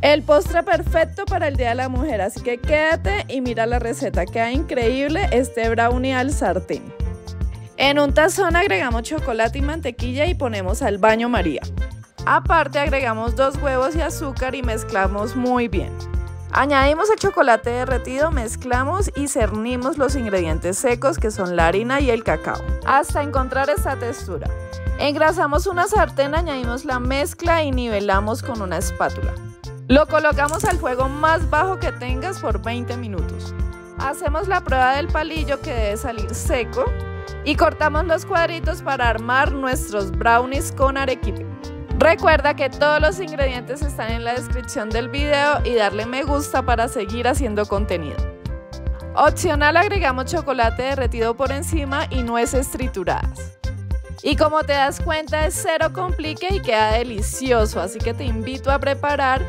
El postre perfecto para el Día de la Mujer, así que quédate y mira la receta, queda increíble este brownie al sartén. En un tazón agregamos chocolate y mantequilla y ponemos al baño María. Aparte agregamos dos huevos y azúcar y mezclamos muy bien. Añadimos el chocolate derretido, mezclamos y cernimos los ingredientes secos que son la harina y el cacao, hasta encontrar esta textura. Engrasamos una sartén, añadimos la mezcla y nivelamos con una espátula. Lo colocamos al fuego más bajo que tengas por 20 minutos. Hacemos la prueba del palillo que debe salir seco y cortamos los cuadritos para armar nuestros brownies con arequipe. Recuerda que todos los ingredientes están en la descripción del video y darle me gusta para seguir haciendo contenido. Opcional agregamos chocolate derretido por encima y nueces trituradas. Y como te das cuenta es cero complique y queda delicioso, así que te invito a preparar